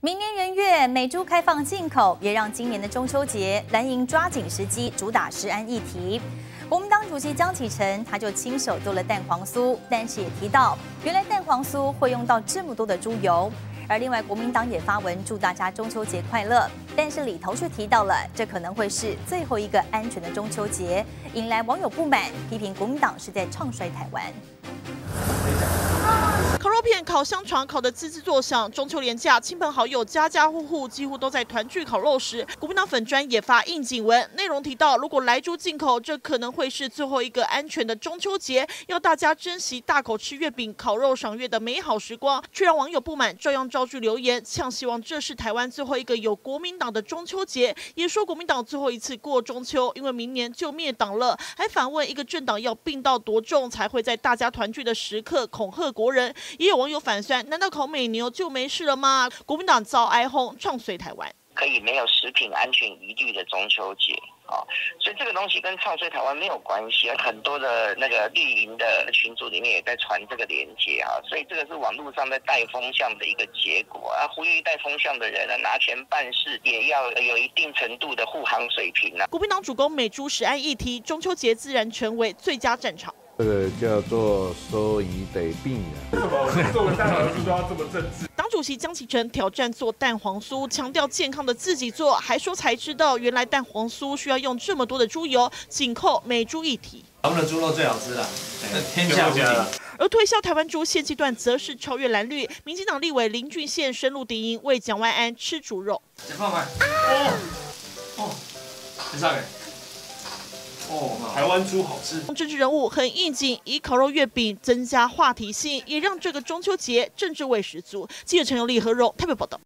明年元月美猪开放进口，也让今年的中秋节蓝营抓紧时机主打食安议题。国民党主席江启臣他就亲手做了蛋黄酥，但是也提到，原来蛋黄酥会用到这么多的猪油。而另外，国民党也发文祝大家中秋节快乐，但是里头却提到了，这可能会是最后一个安全的中秋节，引来网友不满，批评国民党是在唱衰台湾。烤肉片、烤香肠烤得滋滋作响。中秋连假，亲朋好友家家户户几乎都在团聚烤肉时，国民党粉砖也发应景文，内容提到，如果来猪进口，这可能会是最后一个安全的中秋节，要大家珍惜大口吃月饼、烤肉赏月的美好时光，却让网友不满，照样招句留言，呛希望这是台湾最后一个有国民党的中秋节，也说国民党最后一次过中秋，因为明年就灭党了，还反问一个政党要病到多重才会在大家团聚的时刻恐吓国人。也有网友反酸，难道烤美牛就没事了吗？国民党遭哀轰，唱衰台湾，可以没有食品安全疑虑的中秋节啊，所以这个东西跟唱衰台湾没有关系啊。很多的那个绿营的群组里面也在传这个连接啊，所以这个是网络上在带风向的一个结果啊。呼吁带风向的人呢，拿钱办事也要有一定程度的护航水平啊。国民党主攻美猪食安议题，中秋节自然成为最佳战场。这个叫做收疑得病为什么做蛋黄酥都要这么政治？党主席江启臣挑战做蛋黄酥，强调健康的自己做，还说才知道原来蛋黄酥需要用这么多的猪油，紧扣每猪一体。他们的猪肉最好吃了，天下无敌。而推销台湾猪现阶段则是超越蓝绿，民进党立委林俊宪深入敌营为蒋万安吃猪肉。解放快！哦哦，接下来。哦，台湾猪好吃。政治人物很应景，以烤肉月饼增加话题性，也让这个中秋节政治味十足。记者陈有利和荣特别报道。